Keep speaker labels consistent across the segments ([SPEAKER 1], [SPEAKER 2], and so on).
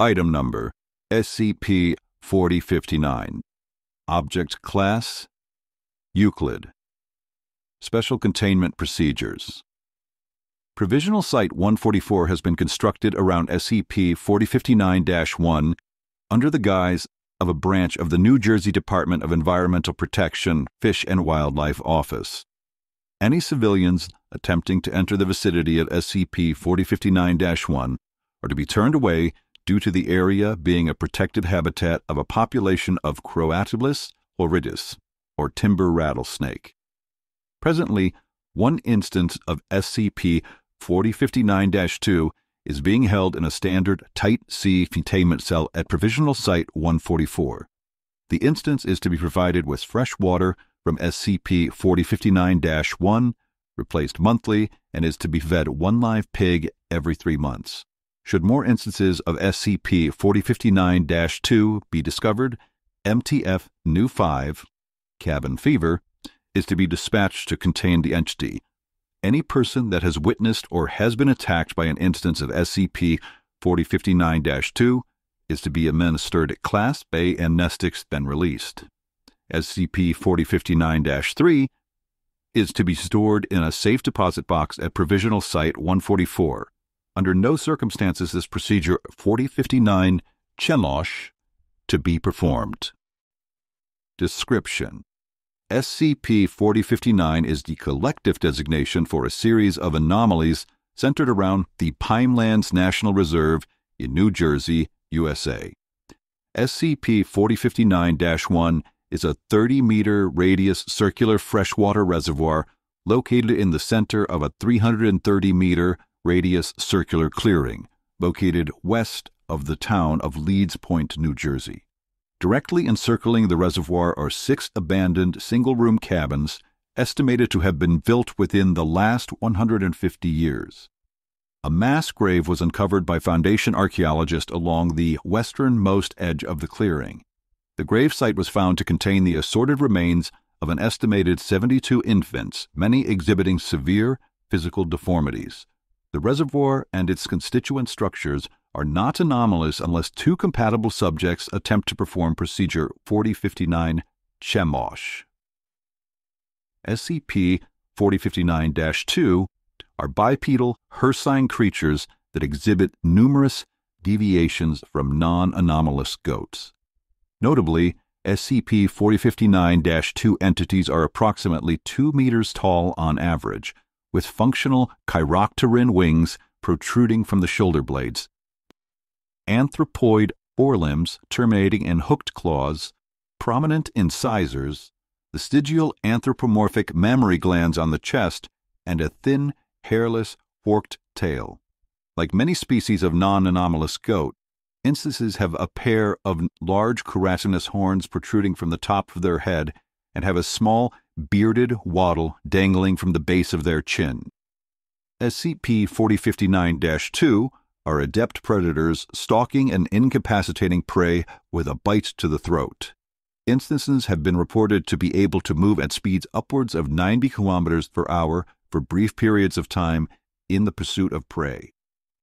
[SPEAKER 1] Item Number SCP 4059. Object Class Euclid. Special Containment Procedures. Provisional Site 144 has been constructed around SCP 4059 1 under the guise of a branch of the New Jersey Department of Environmental Protection Fish and Wildlife Office. Any civilians attempting to enter the vicinity of SCP 4059 1 are to be turned away due to the area being a protected habitat of a population of Crotalus horridus, or timber rattlesnake. Presently, one instance of SCP 4059 2 is being held in a standard Tight C containment cell at Provisional Site 144. The instance is to be provided with fresh water from SCP 4059 1, replaced monthly, and is to be fed one live pig every three months. Should more instances of SCP 4059 2 be discovered, MTF Nu 5, cabin fever, is to be dispatched to contain the entity. Any person that has witnessed or has been attacked by an instance of SCP 4059 2 is to be administered at Class A amnestics then released. SCP 4059 3 is to be stored in a safe deposit box at Provisional Site 144. Under no circumstances is procedure 4059 Chemosh to be performed. Description SCP 4059 is the collective designation for a series of anomalies centered around the Pinelands National Reserve in New Jersey, USA. SCP 4059 1 is a 30 meter radius circular freshwater reservoir located in the center of a 330 meter radius circular clearing located west of the town of Leeds Point, New Jersey. Directly encircling the reservoir are six abandoned single room cabins estimated to have been built within the last 150 years. A mass grave was uncovered by Foundation archaeologists along the westernmost edge of the clearing. The grave site was found to contain the assorted remains of an estimated 72 infants, many exhibiting severe physical deformities. The reservoir and its constituent structures are not anomalous unless two compatible subjects attempt to perform procedure 4059 Chemosh. SCP 4059 2 are bipedal Hircine creatures that exhibit numerous deviations from non anomalous goats. Notably, SCP 4059 2 entities are approximately 2 meters tall on average, with functional chiropteran wings protruding from the shoulder blades anthropoid forelimbs terminating in hooked claws, prominent incisors, vestigial anthropomorphic mammary glands on the chest, and a thin, hairless, forked tail. Like many species of non anomalous goat, instances have a pair of large keratinous horns protruding from the top of their head and have a small, bearded wattle dangling from the base of their chin. SCP 4059 2 are adept predators stalking and incapacitating prey with a bite to the throat. Instances have been reported to be able to move at speeds upwards of 90 kilometers per hour for brief periods of time in the pursuit of prey.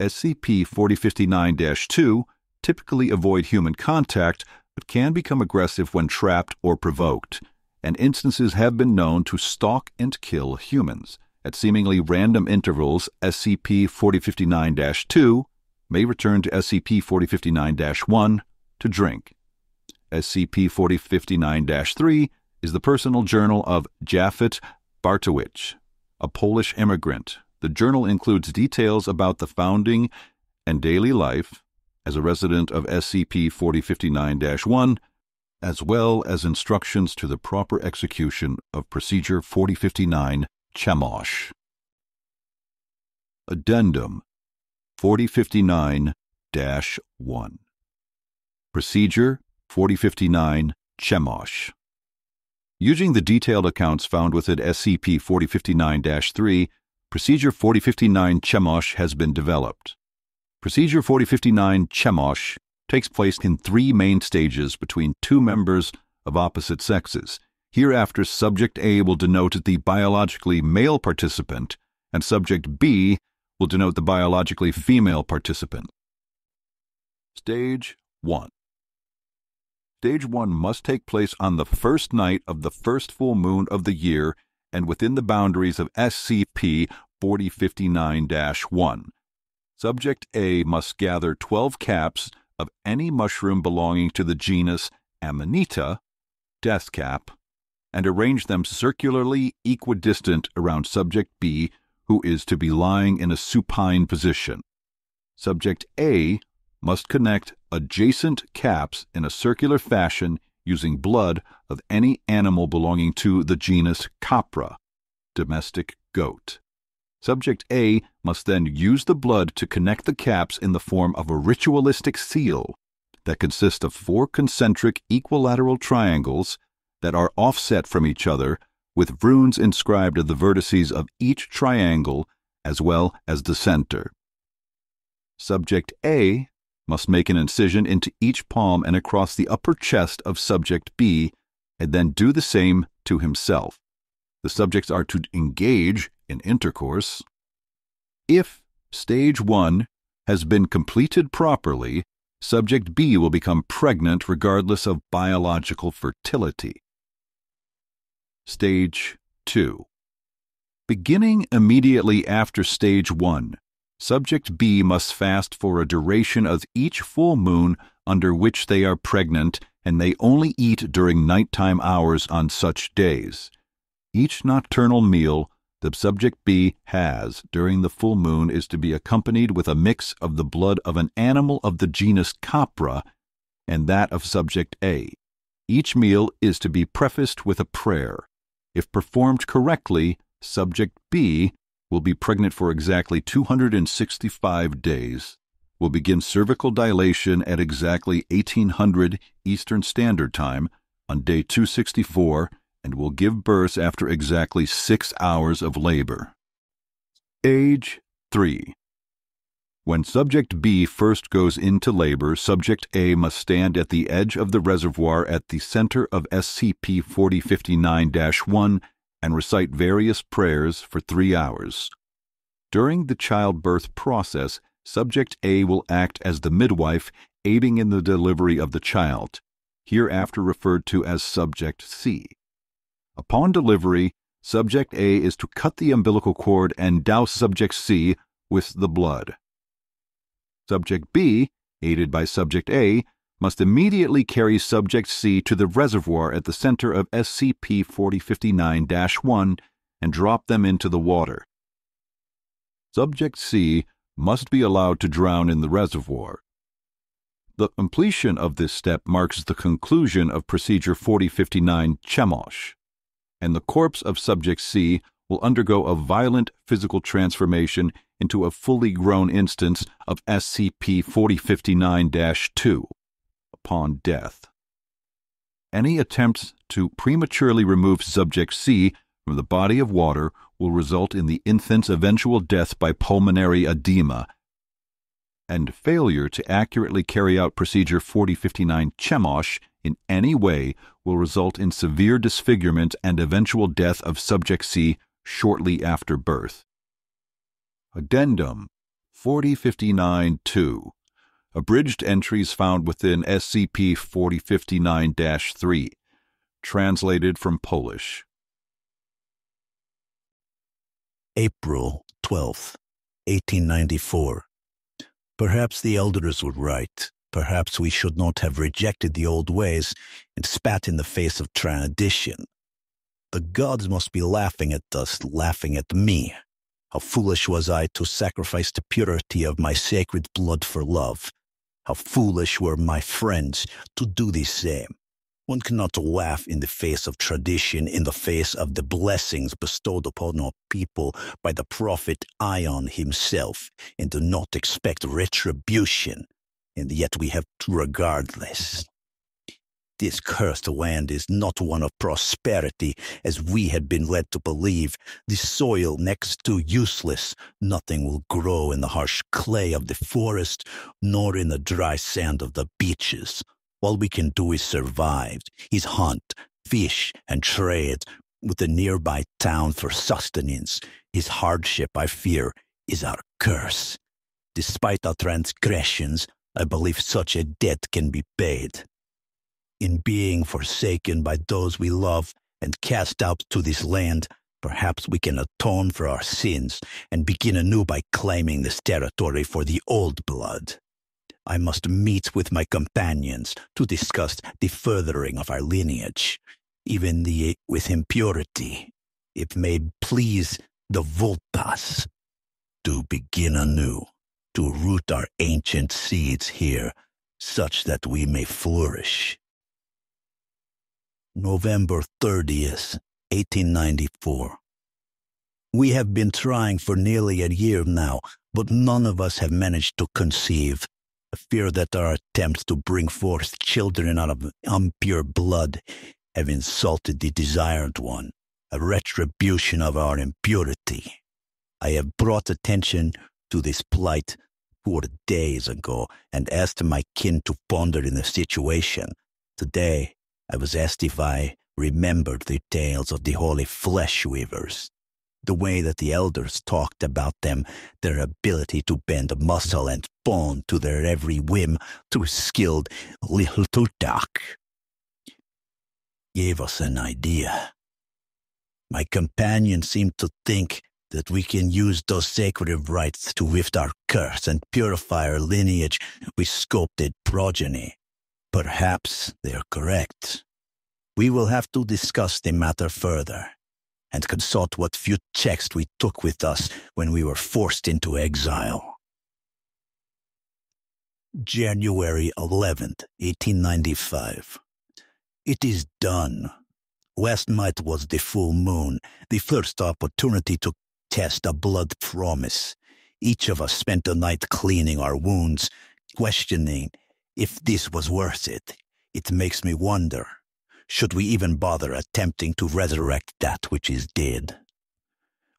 [SPEAKER 1] SCP 4059 2 typically avoid human contact but can become aggressive when trapped or provoked, and instances have been known to stalk and kill humans. At seemingly random intervals, SCP 4059 2 may return to SCP 4059 1 to drink. SCP 4059 3 is the personal journal of Japhet Bartowicz, a Polish immigrant. The journal includes details about the founding and daily life as a resident of SCP 4059 1, as well as instructions to the proper execution of Procedure 4059 Chemosh. Addendum 4059 1. Procedure 4059 Chemosh. Using the detailed accounts found within SCP 4059 3, Procedure 4059 Chemosh has been developed. Procedure 4059 Chemosh takes place in three main stages between two members of opposite sexes Hereafter, Subject A will denote the biologically male participant, and Subject B will denote the biologically female participant. Stage 1 Stage 1 must take place on the first night of the first full moon of the year and within the boundaries of SCP 4059 1. Subject A must gather 12 caps of any mushroom belonging to the genus Amanita, death cap, and arrange them circularly equidistant around Subject B, who is to be lying in a supine position. Subject A must connect adjacent caps in a circular fashion using blood of any animal belonging to the genus Capra, domestic goat. Subject A must then use the blood to connect the caps in the form of a ritualistic seal that consists of four concentric equilateral triangles that are offset from each other with runes inscribed at the vertices of each triangle as well as the center. Subject A must make an incision into each palm and across the upper chest of subject B, and then do the same to himself. The subjects are to engage in intercourse. If stage 1 has been completed properly, subject B will become pregnant regardless of biological fertility. Stage 2 Beginning immediately after stage 1, Subject B must fast for a duration of each full moon under which they are pregnant and they only eat during nighttime hours on such days. Each nocturnal meal the subject B has during the full moon is to be accompanied with a mix of the blood of an animal of the genus Capra and that of subject A. Each meal is to be prefaced with a prayer. If performed correctly, subject B will be pregnant for exactly 265 days, will begin cervical dilation at exactly 1800 Eastern Standard Time on day 264, and will give birth after exactly six hours of labor. Age 3 When subject B first goes into labor, subject A must stand at the edge of the reservoir at the center of SCP 4059 1 and recite various prayers for three hours. During the childbirth process, Subject A will act as the midwife, aiding in the delivery of the child, hereafter referred to as Subject C. Upon delivery, Subject A is to cut the umbilical cord and douse Subject C with the blood. Subject B, aided by Subject A, must immediately carry Subject C to the reservoir at the center of SCP 4059 1 and drop them into the water. Subject C must be allowed to drown in the reservoir. The completion of this step marks the conclusion of Procedure 4059 Chemosh, and the corpse of Subject C will undergo a violent physical transformation into a fully grown instance of SCP 4059 2 upon death. Any attempts to prematurely remove Subject C from the body of water will result in the infant's eventual death by pulmonary edema, and failure to accurately carry out Procedure 4059 Chemosh in any way will result in severe disfigurement and eventual death of Subject C shortly after birth. Addendum 4059 2 Abridged entries found within SCP 4059 3. Translated from Polish.
[SPEAKER 2] April 12th, 1894. Perhaps the elders were right. Perhaps we should not have rejected the old ways and spat in the face of tradition. The gods must be laughing at us, laughing at me. How foolish was I to sacrifice the purity of my sacred blood for love. How foolish were my friends to do the same. One cannot laugh in the face of tradition, in the face of the blessings bestowed upon our people by the prophet Ion himself, and do not expect retribution, and yet we have to regardless. This cursed land is not one of prosperity, as we had been led to believe. The soil next to useless. Nothing will grow in the harsh clay of the forest, nor in the dry sand of the beaches. All we can do is survive, is hunt, fish, and trade with the nearby town for sustenance. His hardship, I fear, is our curse. Despite our transgressions, I believe such a debt can be paid. In being forsaken by those we love and cast out to this land, perhaps we can atone for our sins and begin anew by claiming this territory for the old blood. I must meet with my companions to discuss the furthering of our lineage, even the with impurity, if may please the Voltas, to begin anew to root our ancient seeds here such that we may flourish. November 30th, 1894. We have been trying for nearly a year now, but none of us have managed to conceive. I fear that our attempts to bring forth children out of impure blood have insulted the desired one, a retribution of our impurity. I have brought attention to this plight four days ago and asked my kin to ponder in the situation. Today, I was asked if I remembered the tales of the holy flesh weavers, the way that the elders talked about them, their ability to bend muscle and bone to their every whim through skilled little tutak. Gave us an idea. My companion seemed to think that we can use those sacred rites to lift our curse and purify our lineage with sculpted progeny. Perhaps they are correct. We will have to discuss the matter further and consult what few texts we took with us when we were forced into exile. January 11th, 1895. It is done. Last night was the full moon, the first opportunity to test a blood promise. Each of us spent the night cleaning our wounds, questioning if this was worth it. It makes me wonder, should we even bother attempting to resurrect that which is dead?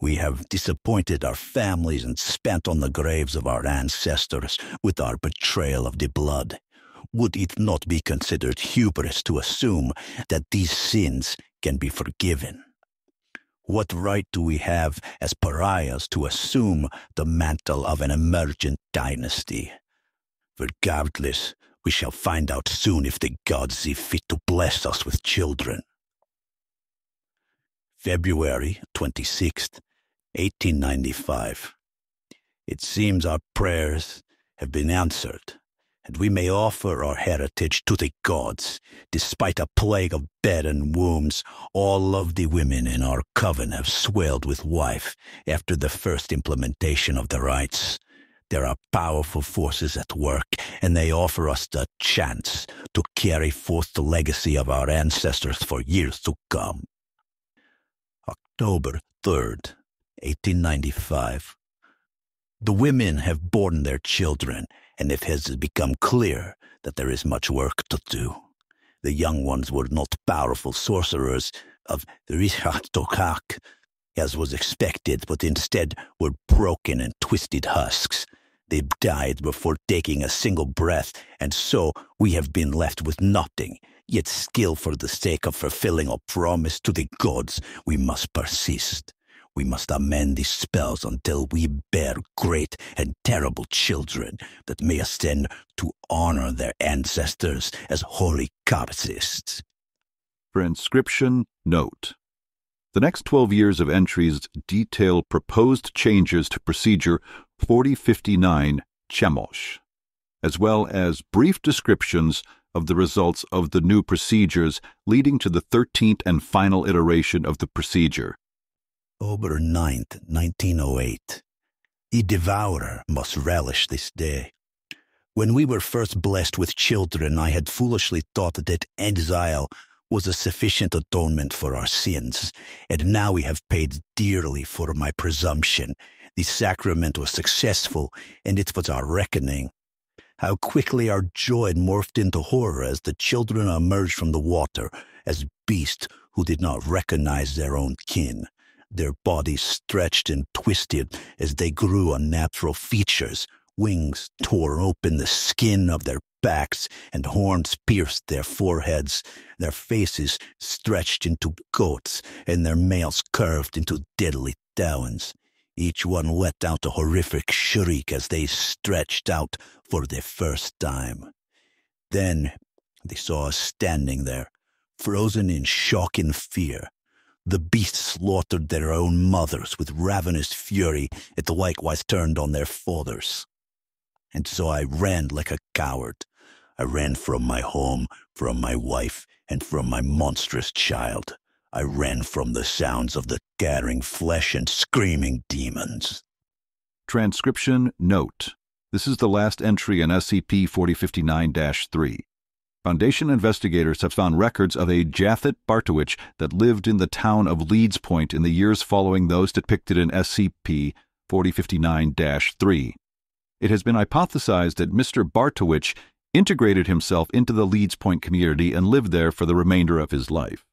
[SPEAKER 2] We have disappointed our families and spent on the graves of our ancestors with our betrayal of the blood. Would it not be considered hubris to assume that these sins can be forgiven? What right do we have as pariahs to assume the mantle of an emergent dynasty? Regardless, we shall find out soon if the gods see fit to bless us with children. February 26th, 1895. It seems our prayers have been answered and we may offer our heritage to the gods. Despite a plague of barren wombs, all of the women in our coven have swelled with wife after the first implementation of the rites. There are powerful forces at work, and they offer us the chance to carry forth the legacy of our ancestors for years to come. October 3rd, 1895. The women have borne their children, and if it has become clear that there is much work to do. The young ones were not powerful sorcerers of Richard Tokak, as was expected, but instead were broken and twisted husks. They died before taking a single breath, and so we have been left with nothing. Yet still, for the sake of fulfilling a promise to the gods, we must persist. We must amend these spells until we bear great and terrible children that may ascend to honor their ancestors as holy.
[SPEAKER 1] For inscription, note. The next 12 years of entries detail proposed changes to procedure 4059 Chemosh, as well as brief descriptions of the results of the new procedures leading to the 13th and final iteration of the procedure.
[SPEAKER 2] October 9th, 1908. The devourer must relish this day. When we were first blessed with children, I had foolishly thought that exile was a sufficient atonement for our sins, and now we have paid dearly for my presumption. The sacrament was successful, and it was our reckoning. How quickly our joy morphed into horror as the children emerged from the water as beasts who did not recognize their own kin their bodies stretched and twisted as they grew unnatural features. Wings tore open the skin of their backs, and horns pierced their foreheads. Their faces stretched into goats, and their males curved into deadly talons. Each one let out a horrific shriek as they stretched out for the first time. Then they saw us standing there, frozen in shock and fear. The beasts slaughtered their own mothers with ravenous fury, it likewise turned on their fathers. And so I ran like a coward. I ran from my home, from my wife, and from my monstrous child. I ran from the sounds of the tearing flesh and screaming demons.
[SPEAKER 1] Transcription Note. This is the last entry in SCP 4059 3. Foundation investigators have found records of a Japhet Bartowich that lived in the town of Leeds Point in the years following those depicted in SCP 4059 3. It has been hypothesized that Mr. Bartowich integrated himself into the Leeds Point community and lived there for the remainder of his life.